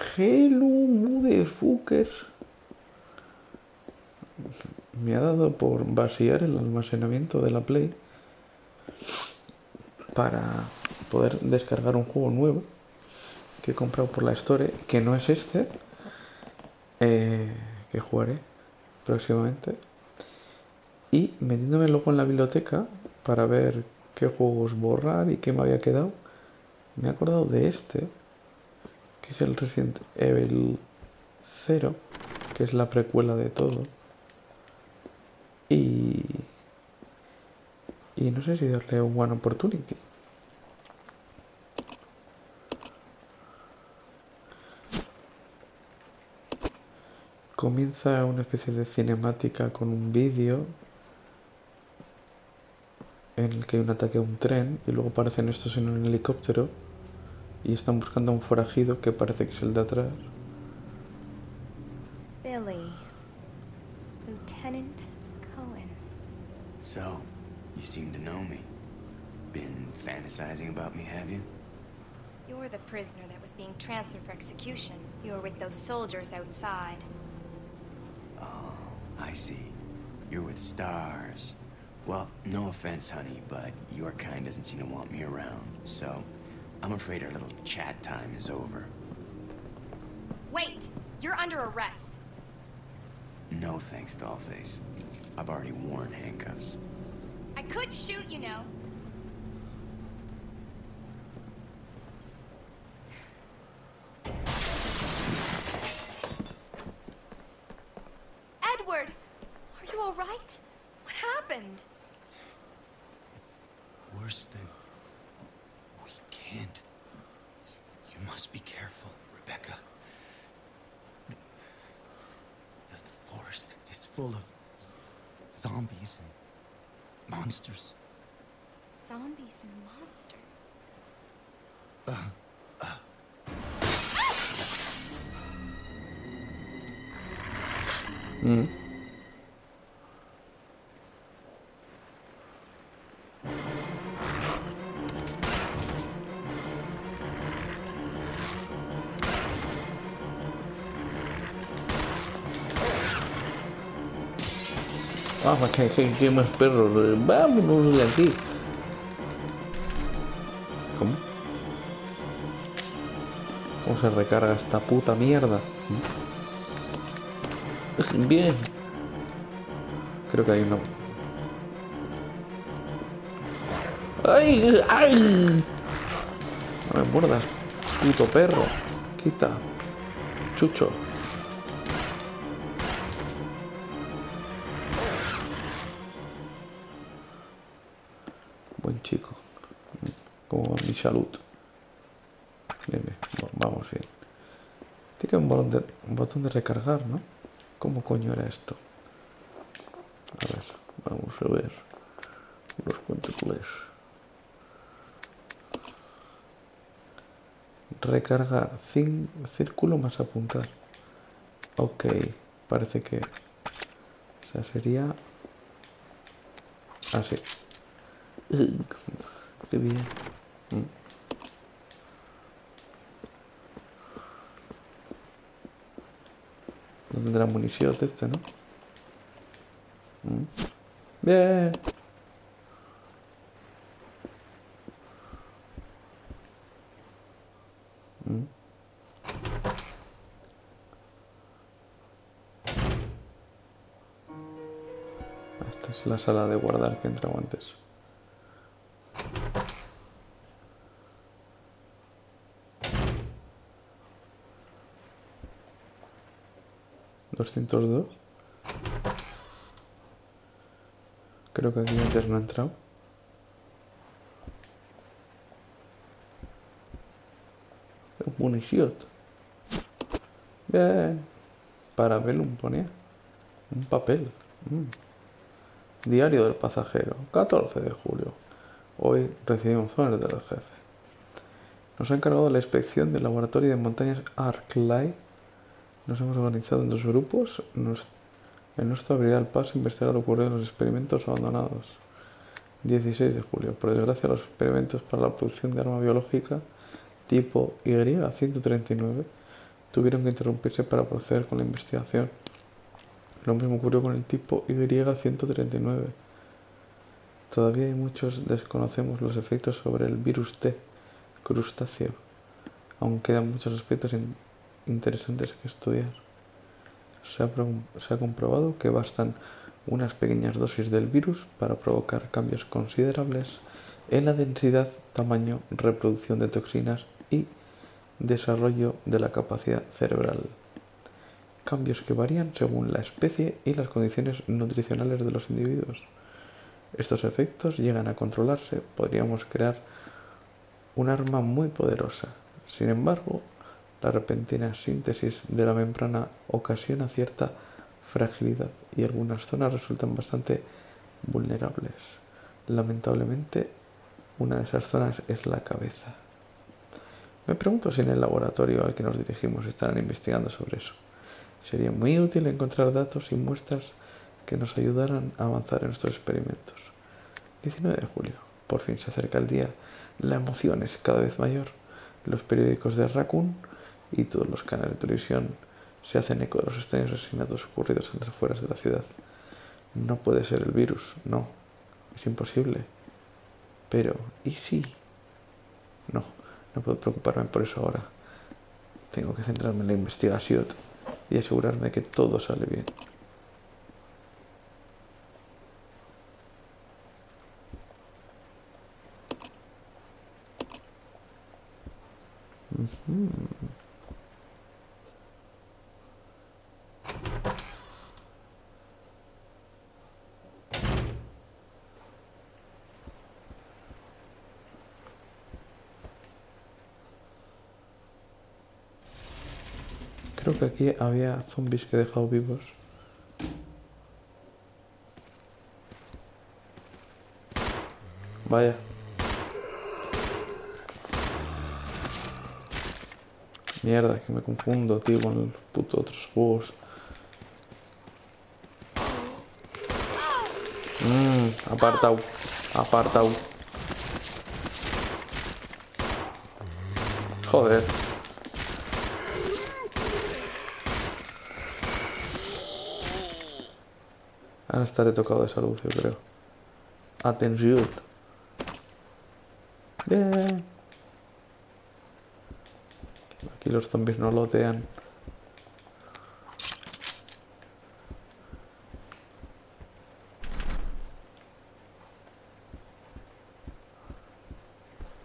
Hello, motherfucker. Me ha dado por vaciar el almacenamiento de la Play para poder descargar un juego nuevo que he comprado por la Store, que no es este, eh, que jugaré próximamente. Y metiéndome luego en la biblioteca para ver qué juegos borrar y qué me había quedado, me he acordado de este, que es el Resident Evil 0, que es la precuela de todo. Y. Y no sé si darle un One Opportunity. Comienza una especie de cinemática con un vídeo en el que hay un ataque a un tren y luego aparecen estos en un helicóptero y están buscando a un forajido que parece que es el de atrás. Billy. Lieutenant Cohen. So, you seem to know me. Been fantasizing about me, have you? You're the prisoner that was being transferred for execution. You were with those soldiers outside. Oh, I see. You're with stars. Well, no offense, honey, but your kind doesn't seem to want me around. So, I'm afraid our little chat time is over. Wait! You're under arrest. No thanks, Dollface. I've already worn handcuffs. I could shoot, you know. Edward! Are you alright? What happened? It's worse than. We can't. You must be careful, Rebecca. The, the forest is full of z- zombies and monsters. Zombies and monsters. Uh. Mm. Vamos, que, más perros. Vámonos de aquí. ¿Cómo? ¿Cómo se recarga esta puta mierda? Bien. Creo que hay uno. ¡Ay! ¡Ay! No me muerdas, puto perro. Quita. Chucho. Botón de recargar, ¿no? ¿Cómo coño era esto? A ver, vamos a ver. Los cuéntanos. Recarga círculo más apuntar. Ok, parece que... O sería... Así. Qué bien. No tendrá munición de este, ¿no? Mm. Bien. Mm. Esta es la sala de guardar que entraba antes. Doscientos dos. Creo que aquí antes no ha entrado. Munición. Bien. Para Velum ponía. Un papel. Mm. Diario del pasajero. 14 de julio. Hoy recibimos zonas del jefe. Nos ha encargado la inspección del laboratorio de montañas Arclay. Nos hemos organizado en dos grupos. Nos, el nuestro abrirá el paso investigar lo ocurrido en los experimentos abandonados. 16 de julio. Por desgracia, los experimentos para la producción de arma biológica tipo Y-139 tuvieron que interrumpirse para proceder con la investigación. Lo mismo ocurrió con el tipo Y139. Todavía hay muchos desconocemos los efectos sobre el virus T, crustáceo. Aún quedan muchos aspectos interesantes que estudiar. Se ha, comprobado que bastan unas pequeñas dosis del virus para provocar cambios considerables en la densidad, tamaño, reproducción de toxinas y desarrollo de la capacidad cerebral. Cambios que varían según la especie y las condiciones nutricionales de los individuos. Estos efectos llegan a controlarse, podríamos crear un arma muy poderosa. Sin embargo, la repentina síntesis de la membrana ocasiona cierta fragilidad y algunas zonas resultan bastante vulnerables. Lamentablemente, una de esas zonas es la cabeza. Me pregunto si en el laboratorio al que nos dirigimos estarán investigando sobre eso. Sería muy útil encontrar datos y muestras que nos ayudaran a avanzar en nuestros experimentos. 19 de julio. Por fin se acerca el día. La emoción es cada vez mayor. Los periódicos de Raccoon y todos los canales de televisión se hacen eco de los extraños asesinatos ocurridos en las afueras de la ciudad. No puede ser el virus, no. Es imposible. Pero, ¿y si? No, no puedo preocuparme por eso ahora. Tengo que centrarme en la investigación y asegurarme que todo sale bien. Que aquí había zombies que he dejado vivos. Vaya. Mierda, que me confundo, tío, con los putos otros juegos. Mmm, apartado, apartado. Joder. Ahora estaré tocado de salud, yo creo. Atención. Bien. Aquí los zombies no lotean.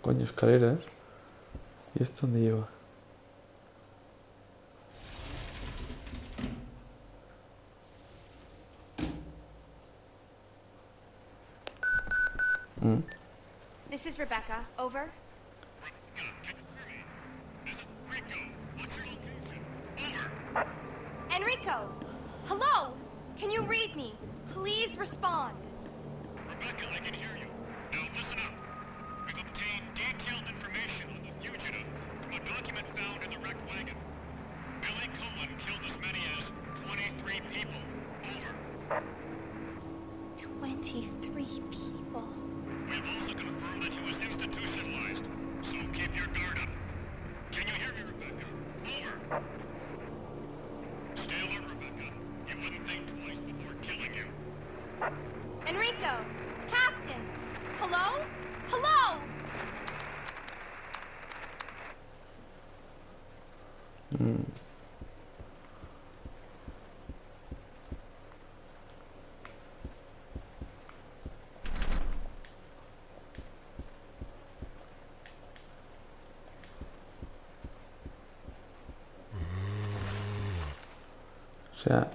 Coño, escaleras. ¿Y esto dónde lleva? Rebecca. Over. O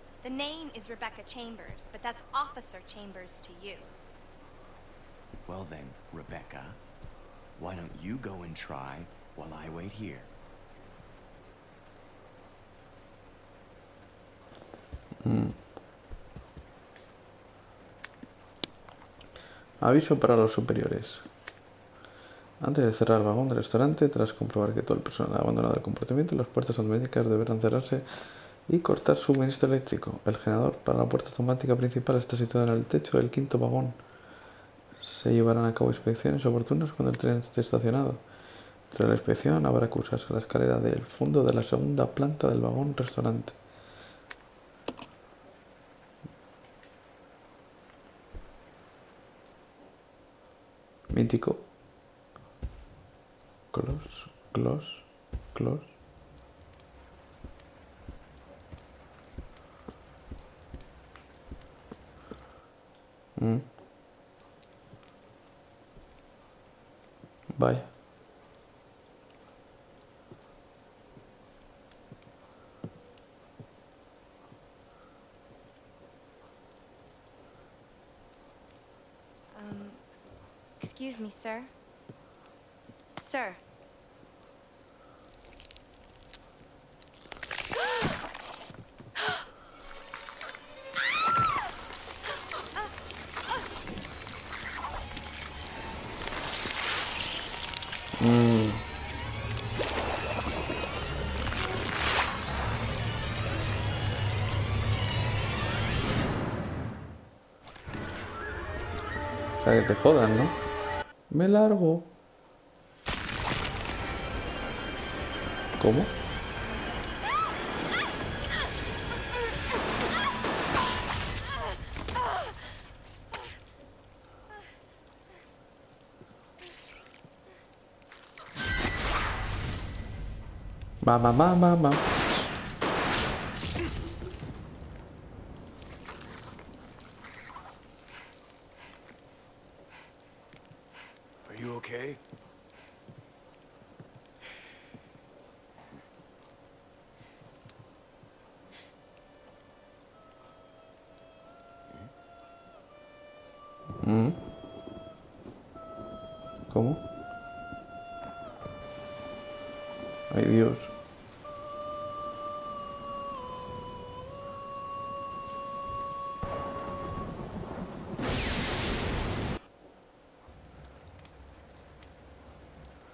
The name is Rebecca Chambers, but that's Officer Chambers to you. Well then, Rebecca, why don't you go and try while I wait here? Aviso para los superiores. Antes de cerrar el vagón del restaurante, tras comprobar que todo el personal ha abandonado el comportamiento, las puertas automáticas deberán cerrarse y cortar suministro eléctrico. El generador para la puerta automática principal está situado en el techo del quinto vagón. Se llevarán a cabo inspecciones oportunas cuando el tren esté estacionado. Tras la inspección habrá que usarse la escalera del fondo de la segunda planta del vagón restaurante. Mítico. Close, close, close. Excuse me, sir. Sir. O sea, que te jodan, ¿no? Me largo. ¿Cómo? Mamá, mamá, mamá.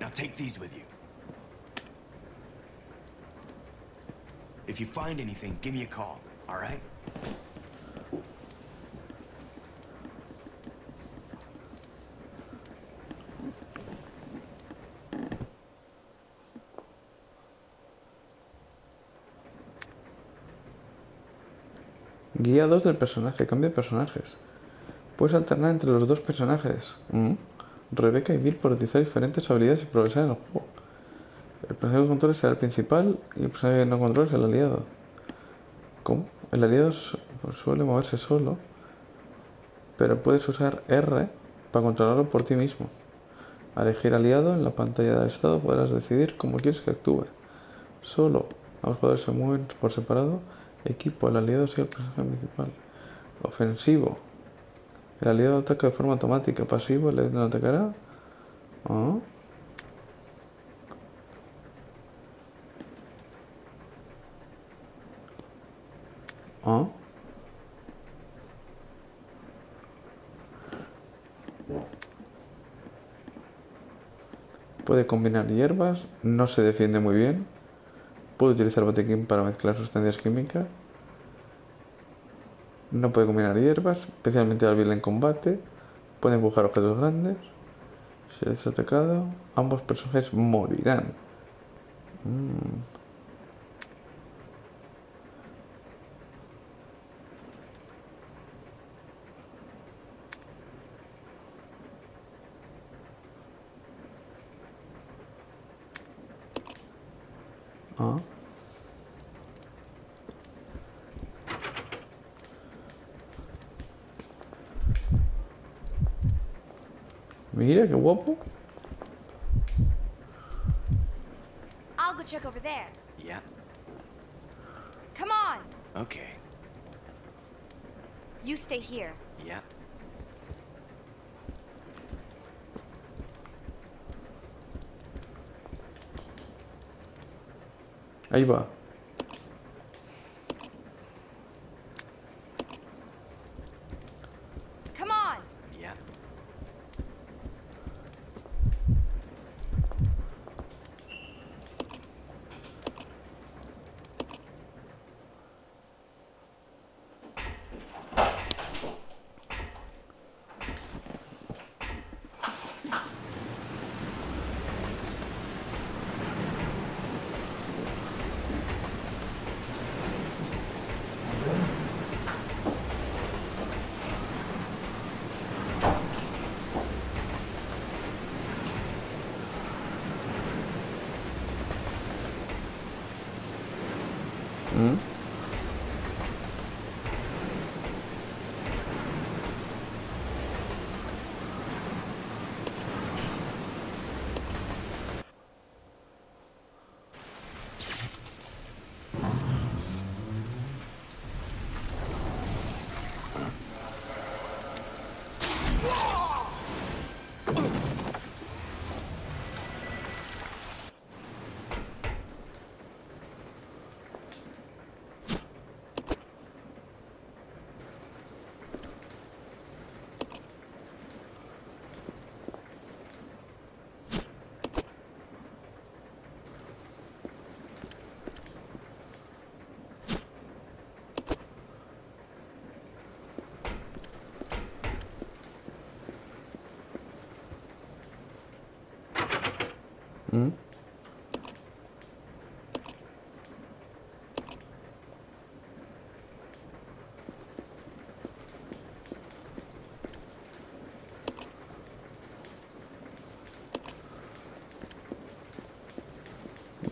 Now take these with you. If you find anything, give me a call, all right? Guía 2 del personaje, cambia de personajes. Puedes alternar entre los dos personajes. Mm. Rebeca y Bill por utilizar diferentes habilidades y progresar en el juego. El personaje que controles será el principal y el personaje que no controles el aliado. ¿Cómo? El aliado pues, suele moverse solo, pero puedes usar R para controlarlo por ti mismo. Al elegir aliado en la pantalla de estado podrás decidir cómo quieres que actúe. Solo ambos jugadores se mueven por separado. Equipo, el aliado sigue el personaje principal. Ofensivo. El aliado ataca de forma automática. Pasivo, el no atacará. Ah. Ah. Puede combinar hierbas, no se defiende muy bien. Puede utilizar botiquín para mezclar sustancias químicas. No puede combinar hierbas, especialmente hábil en combate. Puede empujar objetos grandes. Si es atacado, ambos personajes morirán. Mm. Ah. Mira qué guapo. I'll go check over there. Yeah, Come on! okay. You stay here. Yeah. Ahí va.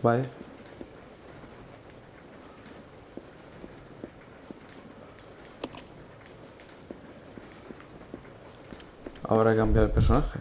Vale. Ahora he cambiado el personaje.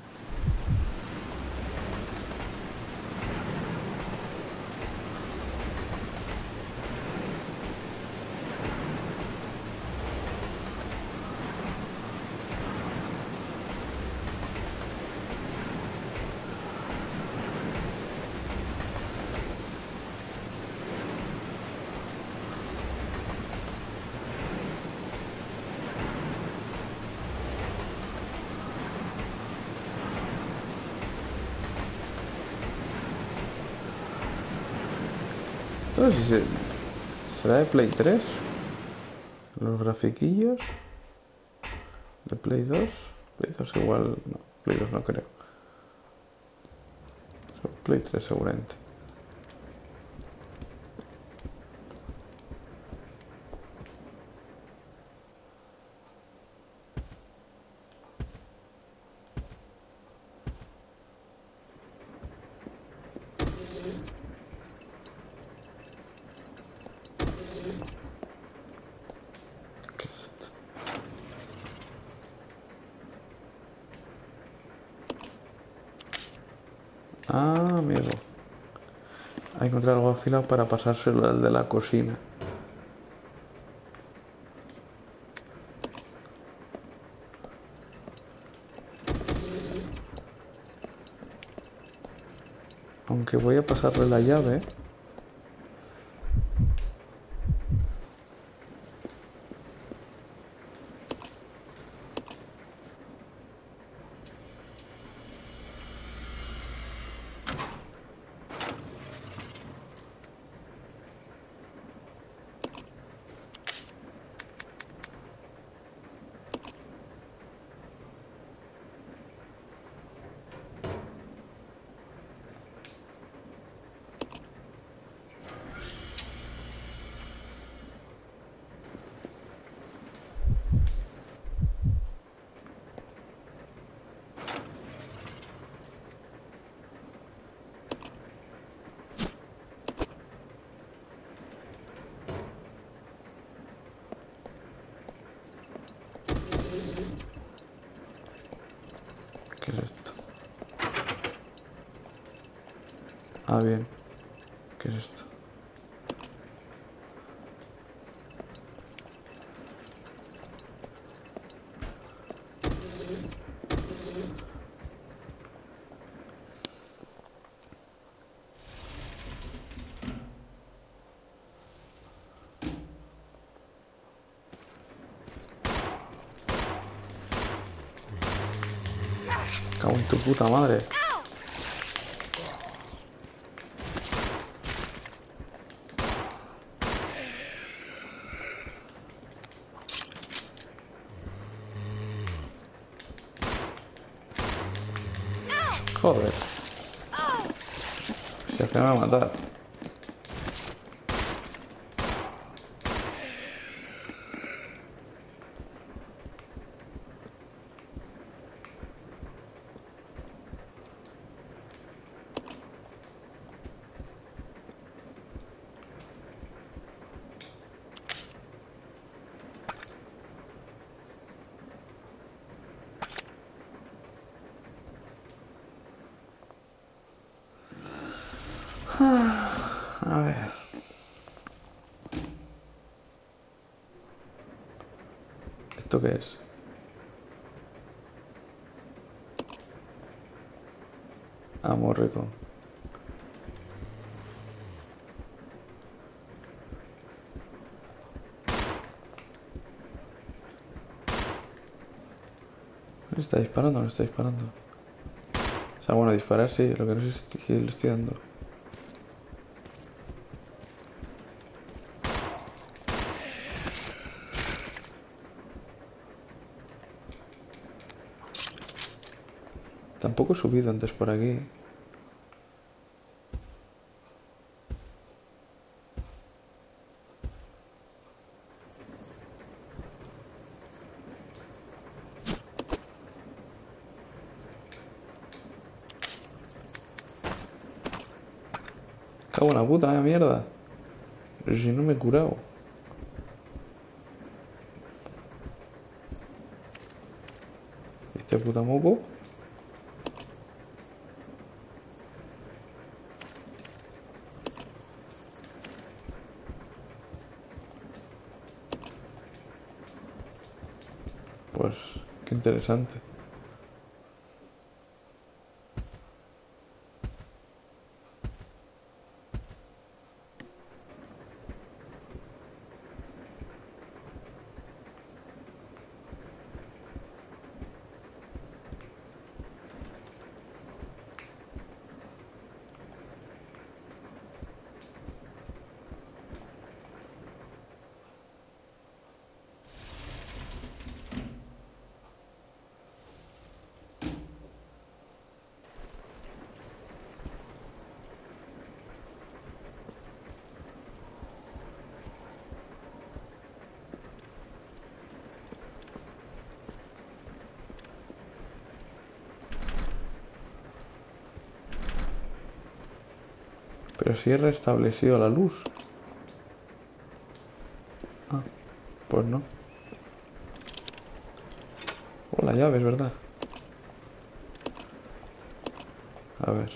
No sé si se- de Play 3. Los grafiquillos. De Play 2. Play 2 igual. No, Play 2 no creo. Play 3 seguramente. ¿Qué es esto? Ah, amigo. Hay que encontrar algo afilado para pasárselo al de la cocina. Aunque voy a pasarle la llave. ¿Qué es esto? Ah, bien. ¿Qué es esto? Cago en tu puta madre. Joder. Si al a ver. ¿Esto qué es? Amor rico. ¿Me está disparando o no está disparando? O sea, bueno, disparar sí, lo que no sé es si le estoy dando. Tampoco he subido antes por aquí. Cago en la puta, eh, mierda. Si no me he curado. Este puta moco. Pues, qué interesante. Pero si he restablecido la luz. Ah, pues no. Oh, la llave, es verdad. A ver.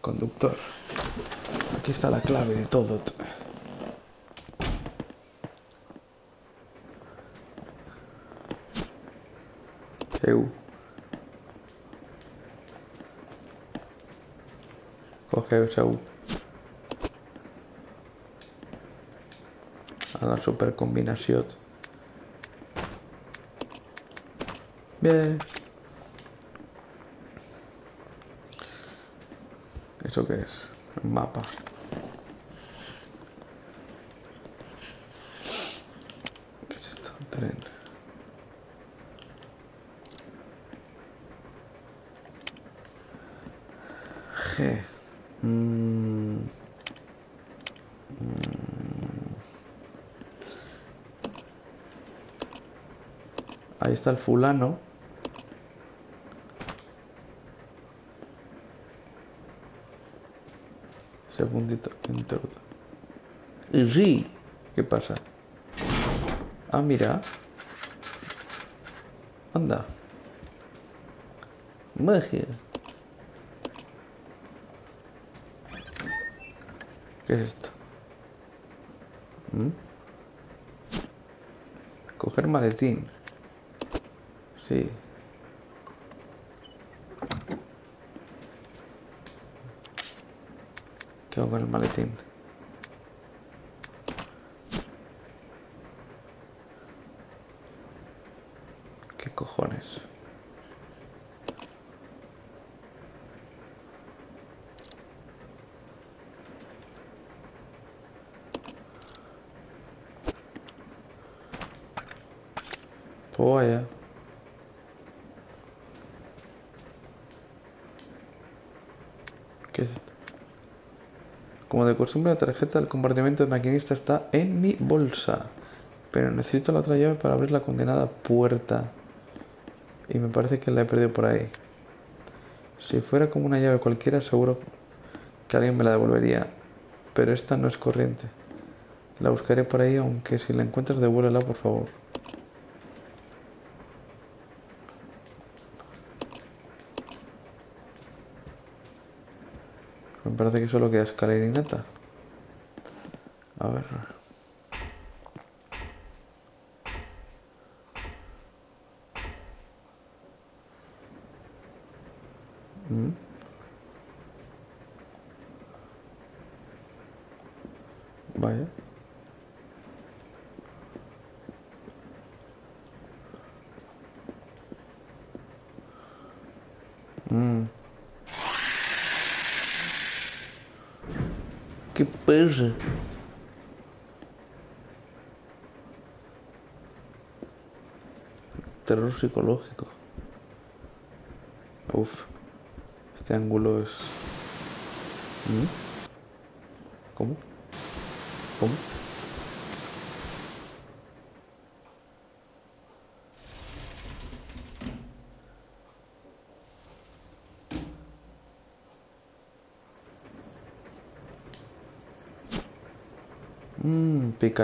Conductor. Aquí está la clave de todo. Eu. Coge esa U. A la super combinación. Bien. ¿Eso qué es? Un mapa. ¿Qué es esto? Un tren. G. Mm. Mm. Ahí está el fulano. Segundito. sí. ¿Qué pasa? Ah, mira. Anda. Magia. ¿Qué es esto? ¿Mm? Coger maletín. Sí. ¿Qué hago con el maletín? ¿Qué cojones? Pues vaya. Como de costumbre, la tarjeta del compartimento de maquinista está en mi bolsa. Pero necesito la otra llave para abrir la condenada puerta. Y me parece que la he perdido por ahí. Si fuera como una llave cualquiera, seguro que alguien me la devolvería. Pero esta no es corriente. La buscaré por ahí, aunque si la encuentras, devuélvela, por favor. Me parece que solo queda escalerinata. A ver. Mm. Vaya. ¿Qué pasa? Terror psicológico. Uf. Este ángulo es... ¿Mm? ¿Cómo? ¿Cómo?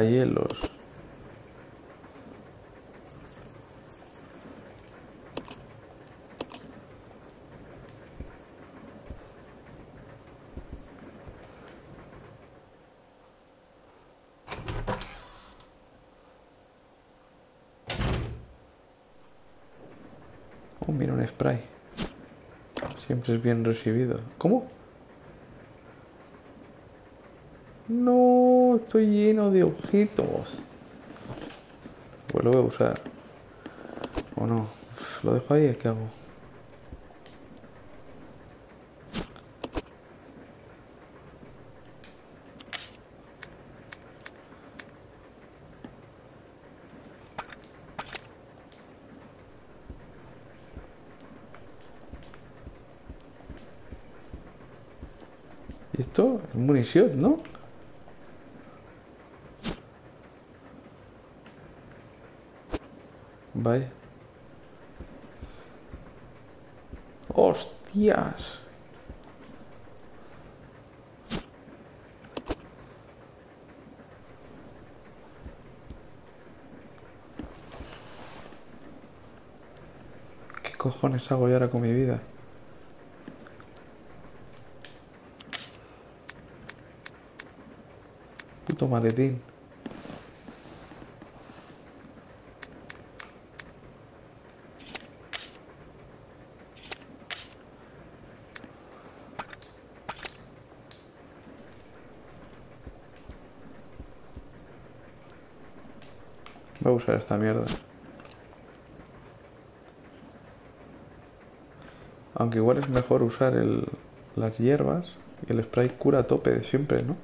Picahielos. Oh, mira un spray. Siempre es bien recibido. ¿Cómo? No, estoy lleno de ojitos. Pues lo voy a usar. ¿O no? Lo dejo ahí, ¿qué hago? ¿Y esto? Es munición, ¿no? Vaya. ¡Hostias! ¿Qué cojones hago yo ahora con mi vida? Puto maletín. Usar esta mierda. Aunque igual es mejor usar el, las hierbas y el spray cura a tope de siempre, ¿no?